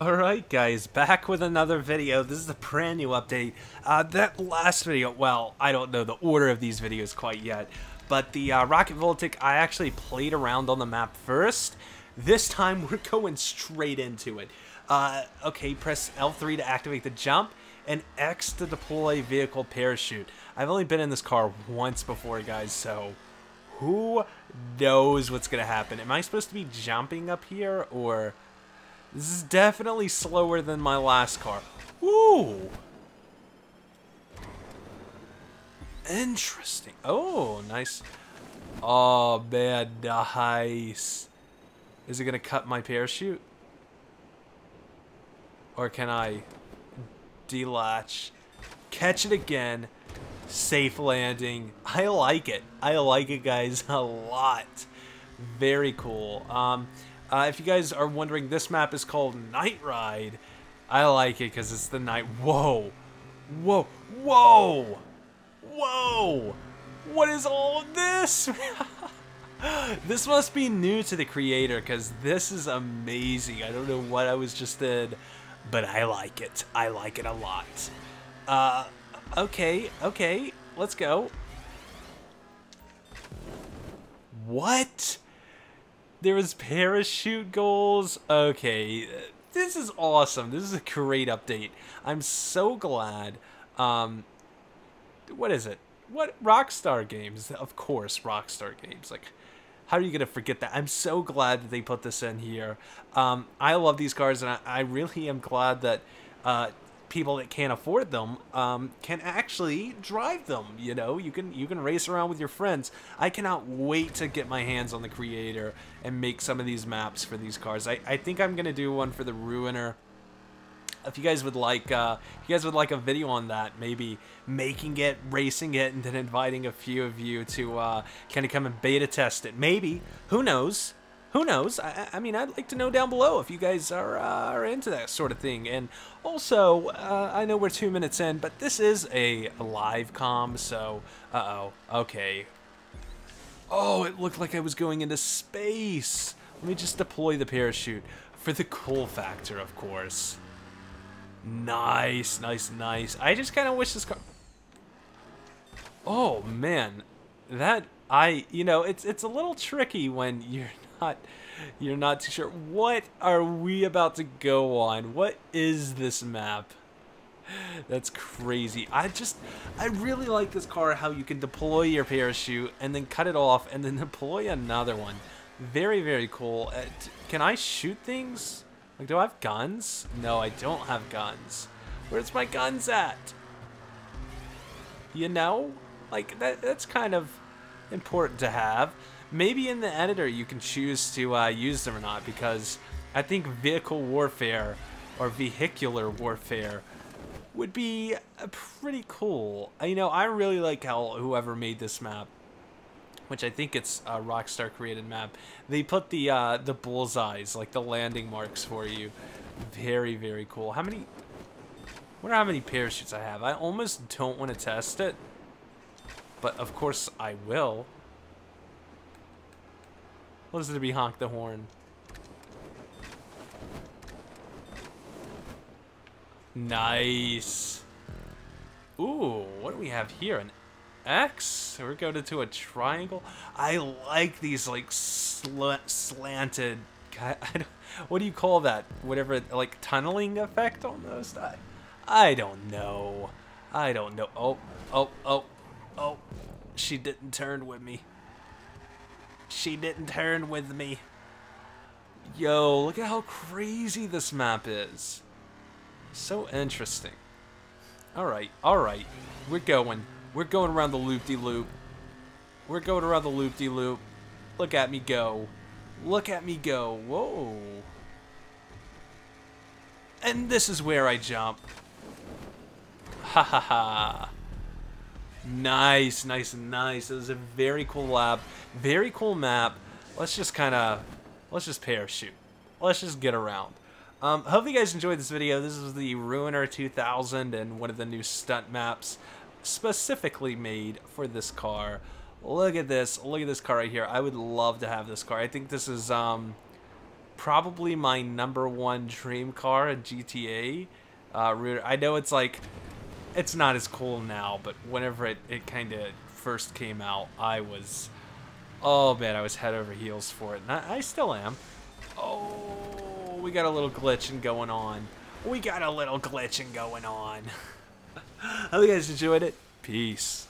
Alright guys, back with another video. This is a brand new update. Uh, that last video, well, I don't know the order of these videos quite yet, but the uh, Rocket Voltic, I actually played around on the map first. This time, we're going straight into it. Uh, okay, press L3 to activate the jump, and X to deploy vehicle parachute. I've only been in this car once before, guys, so who knows what's going to happen? Am I supposed to be jumping up here, or... This is definitely slower than my last car. Ooh. Interesting. Oh, nice. Oh, man, nice. Is it going to cut my parachute? Or can I delatch, catch it again, safe landing? I like it. I like it, guys, a lot. Very cool. Um, uh, if you guys are wondering, this map is called Night Ride. I like it because it's the night. Whoa. Whoa. Whoa. Whoa. What is all of this? this must be new to the creator because this is amazing. I don't know what I was just in, but I like it. I like it a lot. Uh, okay. Okay. Let's go. What? There was parachute goals. Okay, this is awesome. This is a great update. I'm so glad. Um, what is it? What Rockstar Games? Of course, Rockstar Games. Like, how are you gonna forget that? I'm so glad that they put this in here. Um, I love these cars, and I, I really am glad that uh, people that can't afford them um, can actually drive them. You know, you can you can race around with your friends. I cannot wait to get my hands on the creator and make some of these maps for these cars. I, I think I'm gonna do one for the Ruiner. If you guys would like, uh, if you guys would like a video on that, maybe making it, racing it, and then inviting a few of you to uh, kind of come and beta test it. Maybe, who knows? Who knows? I, I, mean, I'd like to know down below if you guys are, uh, are into that sort of thing. And also, uh, I know we're two minutes in, but this is a live com, so, uh-oh, okay. Oh, it looked like I was going into space. Let me just deploy the parachute for the cool factor, of course. Nice, nice, nice. I just kind of wish this car... Oh, man. That, I, you know, it's, it's a little tricky when you're not you're not too sure. What are we about to go on? What is this map? That's crazy. I just, I really like this car, how you can deploy your parachute and then cut it off and then deploy another one. Very, very cool. Uh, can I shoot things? Like, do I have guns? No, I don't have guns. Where's my guns at? You know? Like, that, that's kind of important to have. Maybe in the editor you can choose to uh, use them or not because I think vehicle warfare or vehicular warfare would be uh, pretty cool. You know, I really like how whoever made this map, which I think it's a Rockstar created map, they put the uh, the bullseyes, like the landing marks for you. Very, very cool. How many... Wonder how many parachutes I have. I almost don't want to test it, but of course I will. Listen to me honk the horn. Nice. Ooh, what do we have here? An X? We're going into a triangle? I like these, like, sl slanted... what do you call that? Whatever, like, tunneling effect almost? I, I don't know. I don't know. Oh, oh, oh, oh. She didn't turn with me. She didn't turn with me. Yo, look at how crazy this map is. So interesting. Alright, alright. We're going. We're going around the loop-de-loop. -loop. We're going around the loop-de-loop. -loop. Look at me go. Look at me go. Whoa. And this is where I jump. Ha ha ha. Nice, nice, nice. It was a very cool lab. Very cool map. Let's just kind of, let's just parachute. Let's just get around. Um, hope you guys enjoyed this video. This is the Ruiner 2000 and one of the new stunt maps specifically made for this car. Look at this. Look at this car right here. I would love to have this car. I think this is, um, probably my number one dream car in GTA. Uh, I know it's like, it's not as cool now, but whenever it, it kind of first came out, I was, oh man, I was head over heels for it. And I, I still am. Oh, we got a little glitching going on. We got a little glitching going on. I hope you guys enjoyed it. Peace.